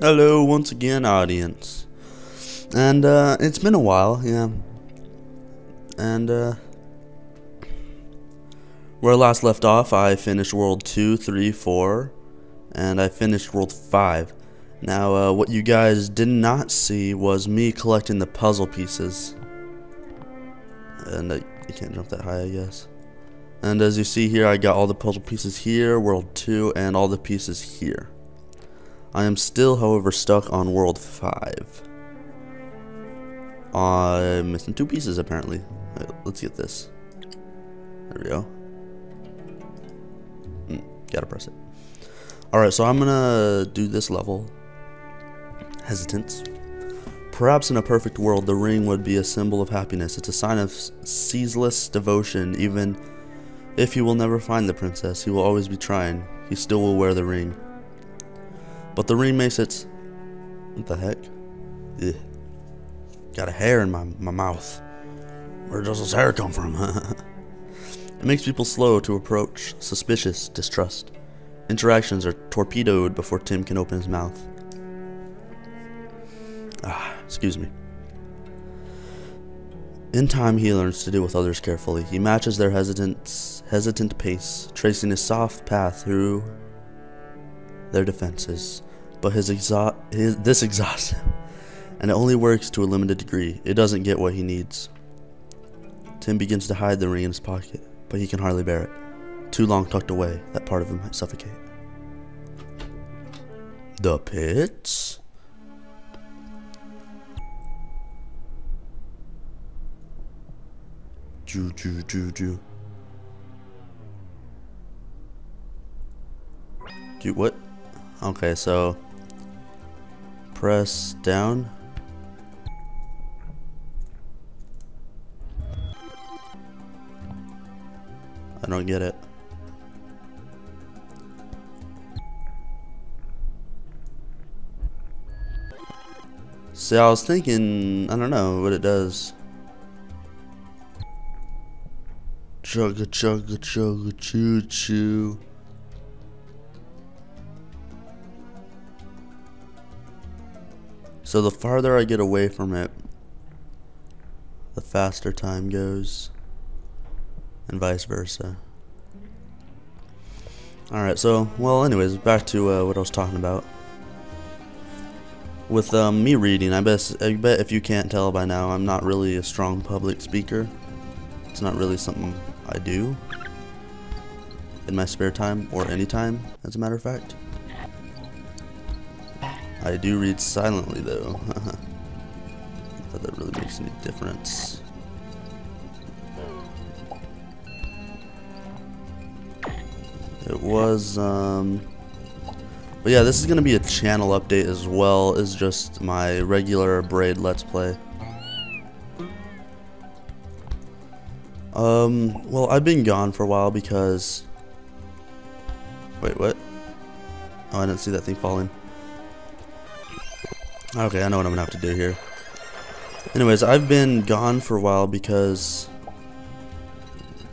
Hello, once again, audience. And, uh, it's been a while, yeah. And, uh, where I last left off, I finished World 2, 3, 4, and I finished World 5. Now, uh, what you guys did not see was me collecting the puzzle pieces. And I, I can't jump that high, I guess. And as you see here, I got all the puzzle pieces here, World 2, and all the pieces here. I am still, however, stuck on World 5. I'm missing two pieces, apparently. Right, let's get this. There we go. Mm, gotta press it. Alright, so I'm gonna do this level. Hesitance. Perhaps in a perfect world, the ring would be a symbol of happiness. It's a sign of ceaseless devotion, even if he will never find the princess, he will always be trying. He still will wear the ring. But the ring makes it... What the heck? Ugh. Got a hair in my, my mouth. Where does this hair come from? it makes people slow to approach, suspicious, distrust. Interactions are torpedoed before Tim can open his mouth. Ah, excuse me. In time, he learns to deal with others carefully. He matches their hesitant, hesitant pace, tracing a soft path through their defenses. But his, exha his this exhausts him, and it only works to a limited degree. It doesn't get what he needs. Tim begins to hide the ring in his pocket, but he can hardly bear it. Too long tucked away, that part of him might suffocate. The pits? Ju ju ju ju. Do what? Okay, so press down. I don't get it. See, I was thinking, I don't know what it does. Chugga chugga chugga choo choo. So the farther I get away from it, the faster time goes, and vice versa. Alright, so, well, anyways, back to uh, what I was talking about. With um, me reading, I bet, I bet if you can't tell by now, I'm not really a strong public speaker. It's not really something I do in my spare time, or any time, as a matter of fact. I do read silently though. That that really makes any difference. It was, um... But yeah, this is going to be a channel update as well as just my regular Braid Let's Play. Um, well, I've been gone for a while because... Wait, what? Oh, I didn't see that thing falling. Okay, I know what I'm gonna have to do here. Anyways, I've been gone for a while because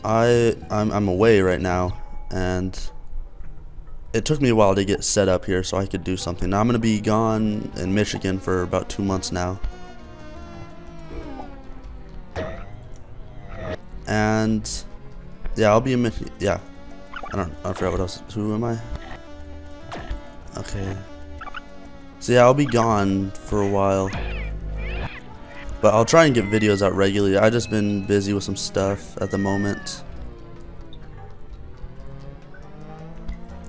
I I'm, I'm away right now, and it took me a while to get set up here so I could do something. Now I'm gonna be gone in Michigan for about two months now, and yeah, I'll be in Michigan. Yeah, I don't I forgot what else. Who am I? Okay. So yeah, I'll be gone for a while. But I'll try and get videos out regularly. I've just been busy with some stuff at the moment.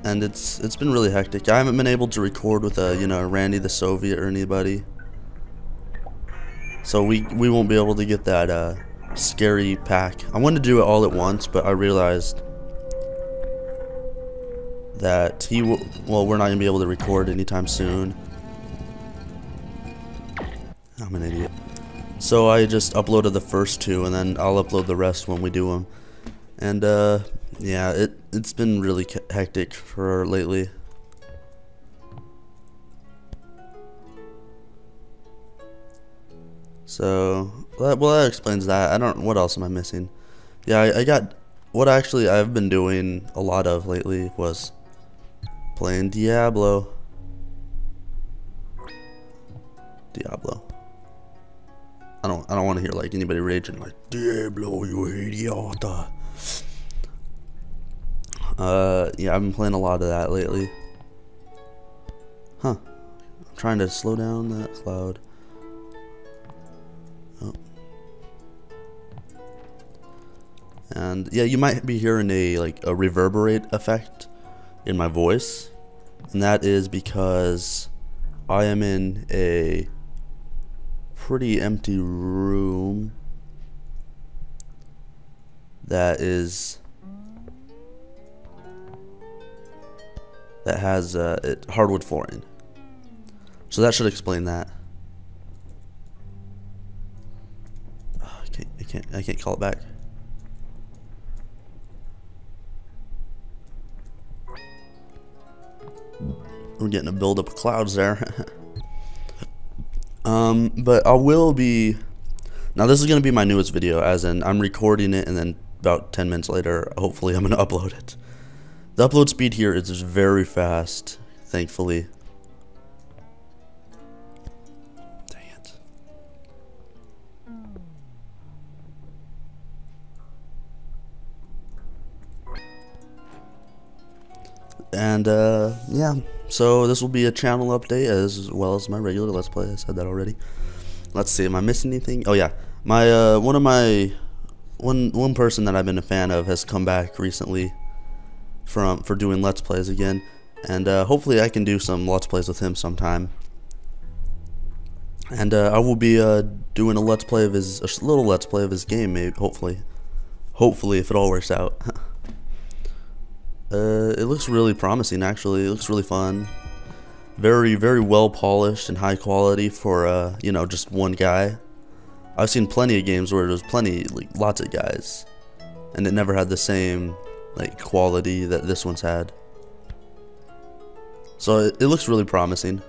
And it's it's been really hectic. I haven't been able to record with a, uh, you know, Randy the Soviet or anybody. So we we won't be able to get that uh, scary pack. I wanted to do it all at once, but I realized that he well, we're not to be able to record anytime soon. I'm an idiot. So I just uploaded the first two, and then I'll upload the rest when we do them. And uh, yeah, it it's been really hectic for lately. So, well, that explains that. I don't. What else am I missing? Yeah, I, I got. What actually I've been doing a lot of lately was playing Diablo. Diablo. I don't I don't want to hear like anybody raging like Diablo, you idiot. Uh, yeah, I've been playing a lot of that lately. Huh. I'm trying to slow down that cloud. Oh. And yeah, you might be hearing a like a reverberate effect in my voice. And that is because I am in a pretty empty room that is that has uh, it, hardwood flooring. So that should explain that. Oh, I can't, I can't, I can't call it back. We're getting a buildup of clouds there. um, but I will be. Now this is gonna be my newest video, as in I'm recording it, and then about 10 minutes later, hopefully I'm gonna upload it. The upload speed here is very fast, thankfully. Dang it. And, uh, yeah. So this will be a channel update as well as my regular Let's Play. I said that already. Let's see, am I missing anything? Oh, yeah. My, uh, one of my, one, one person that I've been a fan of has come back recently from for doing let's plays again, and uh, hopefully I can do some let's plays with him sometime. And uh, I will be uh, doing a let's play of his a little let's play of his game, maybe hopefully, hopefully if it all works out. Uh, it looks really promising actually. It looks really fun. Very very well polished and high quality for uh, you know just one guy. I've seen plenty of games where there's plenty like lots of guys, and it never had the same like quality that this one's had. So it, it looks really promising.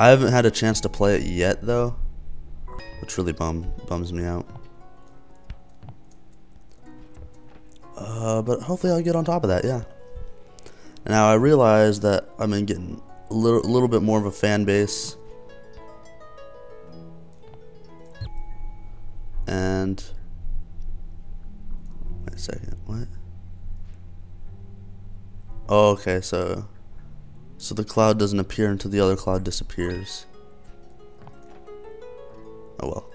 I haven't had a chance to play it yet though, which really bum bums me out. Uh, but hopefully I'll get on top of that, yeah. Now I realize that I'm been getting a little, little bit more of a fan base. And wait a second, what? Oh, okay, so so the cloud doesn't appear until the other cloud disappears. Oh well.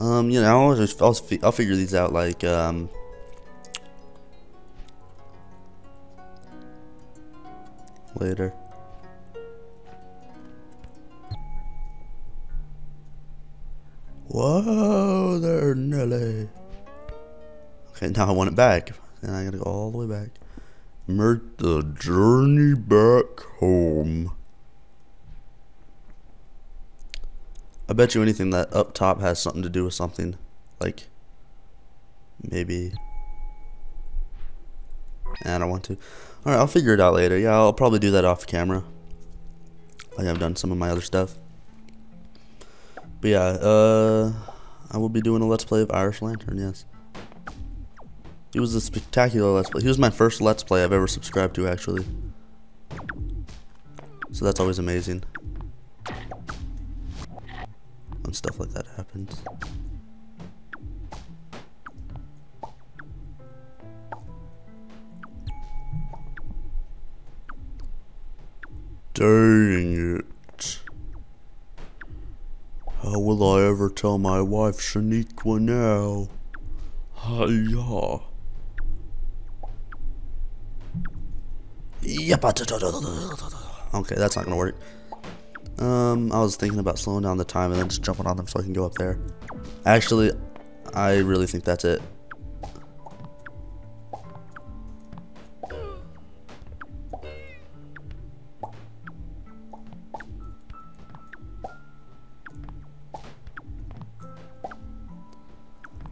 Um, you know, I'll just I'll, I'll figure these out like um. Later. Whoa there, Nelly. Okay, now I want it back. And I gotta go all the way back. Make the journey back home. I bet you anything that up top has something to do with something. Like, maybe. I don't want to. Alright, I'll figure it out later. Yeah, I'll probably do that off camera. Like I've done some of my other stuff. But yeah, uh, I will be doing a Let's Play of Irish Lantern, yes. He was a spectacular Let's Play. He was my first Let's Play I've ever subscribed to, actually. So that's always amazing. When stuff like that happens. Dang it. How will I ever tell my wife Shaniqua now? Hiya. Yep. Okay, that's not gonna work. Um, I was thinking about slowing down the time and then just jumping on them so I can go up there. Actually, I really think that's it.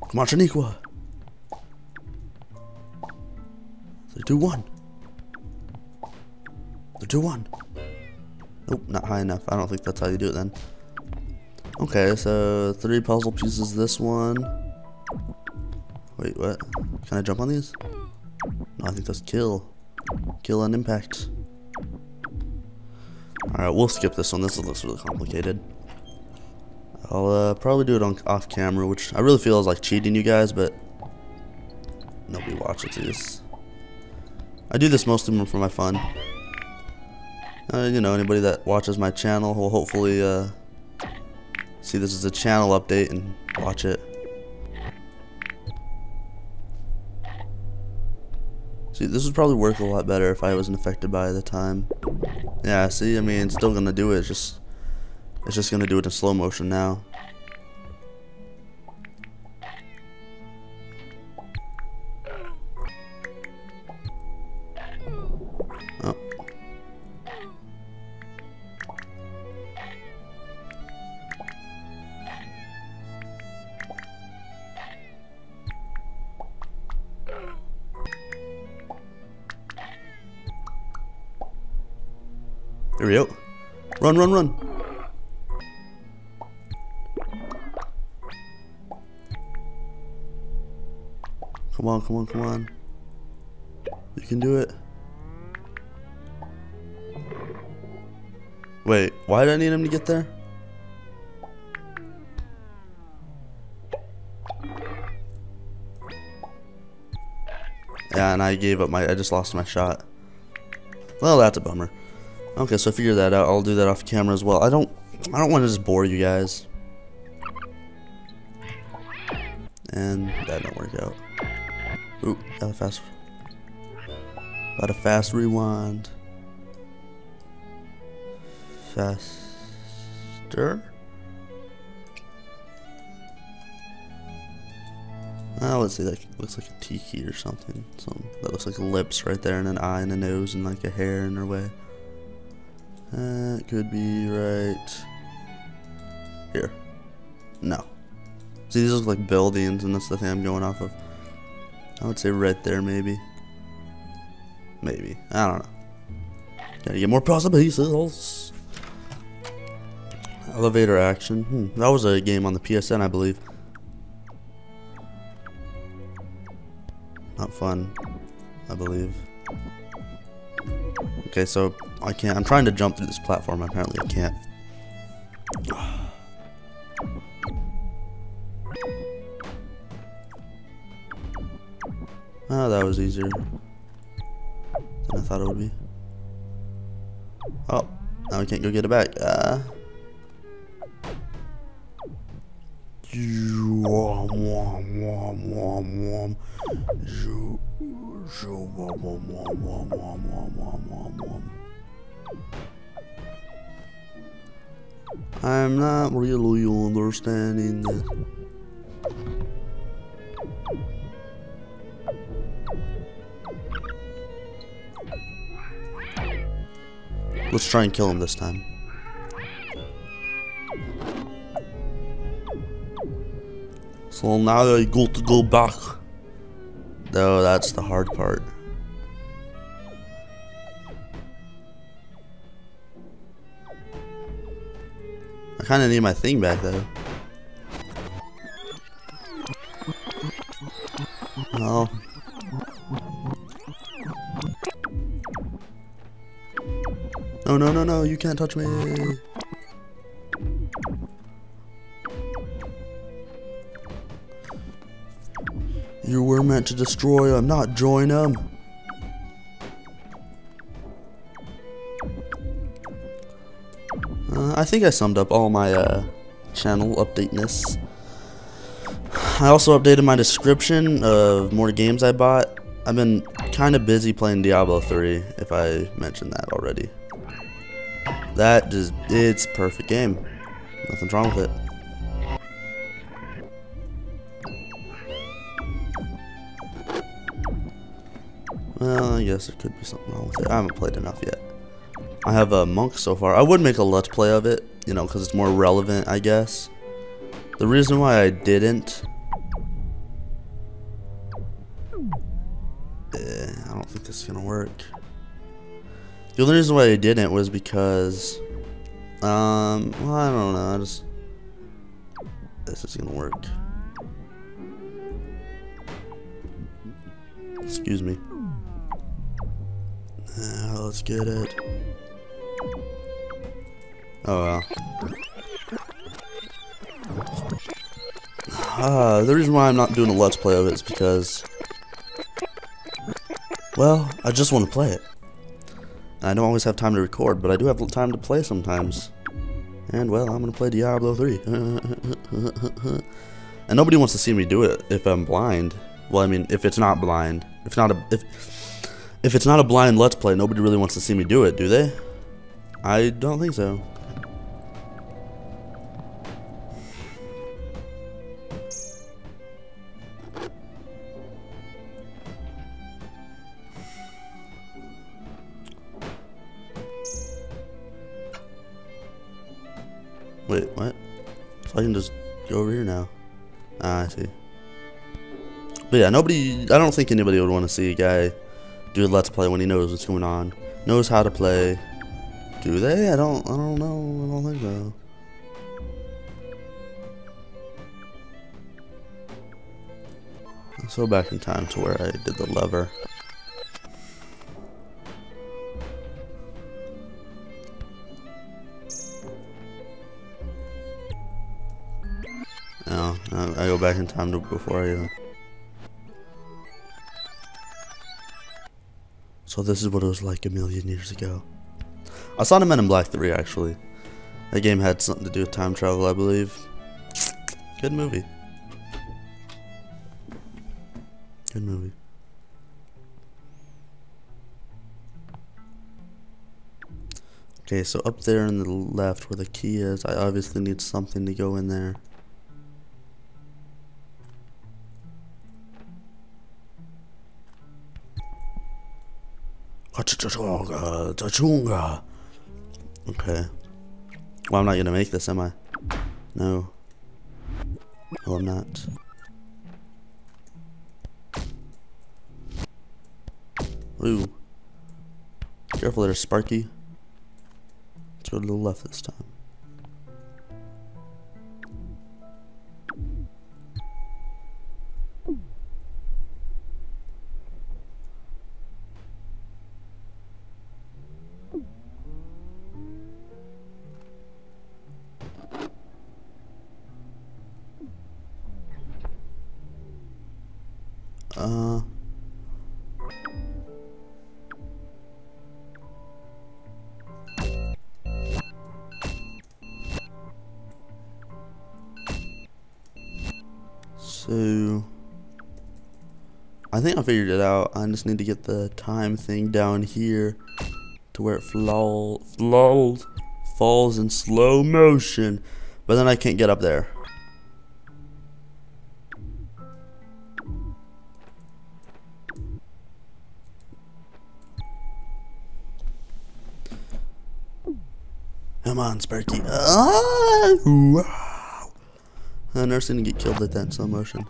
Come on, Shaniqua. Three, two, one. Three, two, one. Nope, not high enough. I don't think that's how you do it then. Okay, so three puzzle pieces this one. Wait, what? Can I jump on these? No, I think that's kill. Kill and impact. Alright, we'll skip this one. This looks really complicated. I'll uh, probably do it on off camera, which I really feel is like cheating you guys, but nobody watches this. I do this mostly for my fun. Uh, you know, anybody that watches my channel will hopefully uh, see this as a channel update and watch it. See, this would probably work a lot better if I wasn't affected by the time. Yeah, see, I mean, still gonna do it, it's just, it's just gonna do it in slow motion now. Here we go. Run, run, run. Come on, come on, come on. You can do it. Wait, why did I need him to get there? Yeah, and I gave up my, I just lost my shot. Well, that's a bummer. Okay, so I figured that out. I'll do that off camera as well. I don't I don't want to just bore you guys. And that didn't work out. Ooh, got a fast got a fast rewind. Faster? Oh, let's see, that looks like a tiki or something. Something that looks like lips right there and an eye and a nose and like a hair in her way. That could be right here. No. See, these look like buildings, and that's the thing I'm going off of. I would say right there, maybe. Maybe. I don't know. Gotta get more possibilities. Elevator action. Hmm. That was a game on the PSN, I believe. Not fun, I believe. Okay, so I can't. I'm trying to jump through this platform. Apparently, I can't. Oh, that was easier than I thought it would be. Oh, now we can't go get it back. Uh. I'm not really understanding this. Let's try and kill him this time. So now I got to go back. Though that's the hard part. Kind of need my thing back though. Oh. No, no, no, no, you can't touch me. You were meant to destroy them, not join them. Think I summed up all my uh, channel updateness. I also updated my description of more games I bought. I've been kind of busy playing Diablo 3, if I mentioned that already. That just, it's perfect game. Nothing's wrong with it. Well, I guess there could be something wrong with it. I haven't played enough yet. I have a monk so far. I would make a let's play of it, you know, because it's more relevant, I guess. The reason why I didn't... Eh, I don't think this is going to work. The only reason why I didn't was because... Um, well, I don't know. I just... This is going to work. Excuse me. Now let's get it. Oh well. Uh, the reason why I'm not doing a let's play of it is because, well, I just want to play it. I don't always have time to record, but I do have time to play sometimes. And well, I'm gonna play Diablo 3. and nobody wants to see me do it if I'm blind. Well, I mean, if it's not blind, if not a if if it's not a blind let's play, nobody really wants to see me do it, do they? I don't think so. Wait, what? So I can just go over here now. Ah, I see. But yeah, nobody, I don't think anybody would want to see a guy do a let's play when he knows what's going on. Knows how to play. Do they? I don't, I don't know. I don't think so. Let's go back in time to where I did the lever. Go back in time to before I even. So this is what it was like a million years ago. I saw the Men in Black 3 actually. That game had something to do with time travel, I believe. Good movie. Good movie. Okay, so up there in the left where the key is, I obviously need something to go in there. Uh, okay. Well, I'm not gonna make this, am I? No. No, I'm not. Ooh. Careful there, Sparky. Let's go to the left this time. I think I figured it out. I just need to get the time thing down here to where it falls, falls, falls in slow motion. But then I can't get up there. Come on, Sparky. Ah, wow. I never seen him get killed like that in slow motion.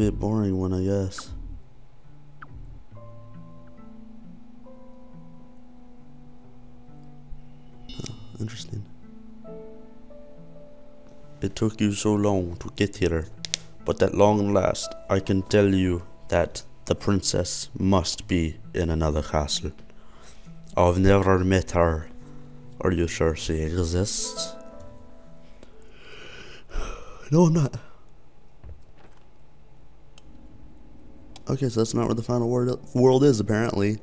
A boring one, I guess. Oh, interesting. It took you so long to get here, but at long last, I can tell you that the princess must be in another castle. I've never met her. Are you sure she exists? No, I'm not. Okay, so that's not where the final world is, apparently.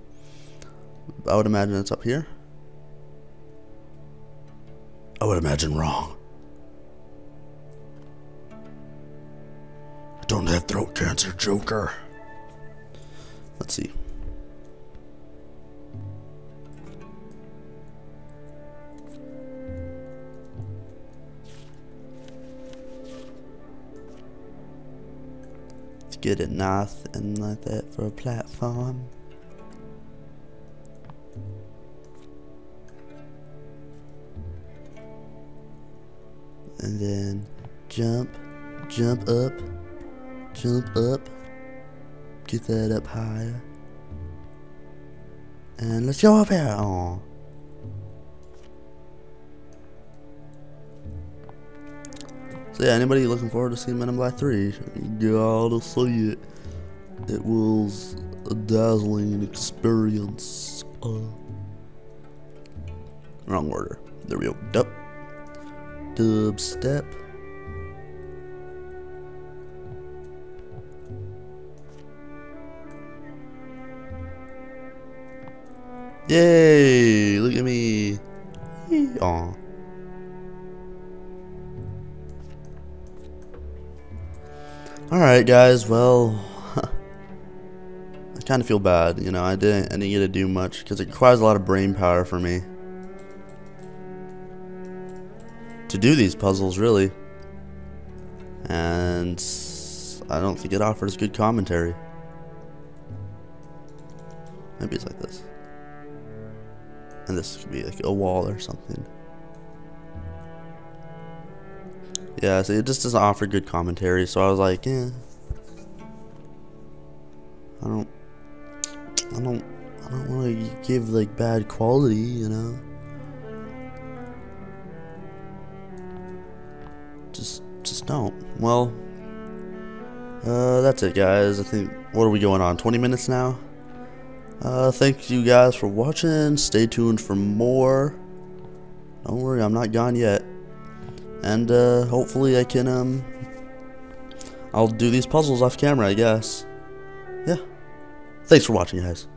I would imagine it's up here. I would imagine wrong. I don't have throat cancer, Joker. Let's see. Good at nothing like that for a platform. And then jump, jump up, jump up. Get that up higher. And let's go up here. Aww. So yeah, anybody looking forward to seeing Men in Black 3, you gotta see it. It was a dazzling experience. Uh, wrong order. There we go. Dub. Dubstep. Yay! Look at me. Aw. Alright guys, well, I kind of feel bad, you know, I didn't, I didn't get to do much, because it requires a lot of brain power for me. To do these puzzles, really. And I don't think it offers good commentary. Maybe it's like this. And this could be like a wall or something. Yeah, so it just doesn't offer good commentary, so I was like, yeah. I don't I don't I don't wanna give like bad quality, you know. Just just don't. Well uh that's it guys. I think what are we going on? Twenty minutes now? Uh thank you guys for watching. Stay tuned for more. Don't worry, I'm not gone yet and uh, hopefully I can um I'll do these puzzles off camera I guess. Yeah. Thanks for watching guys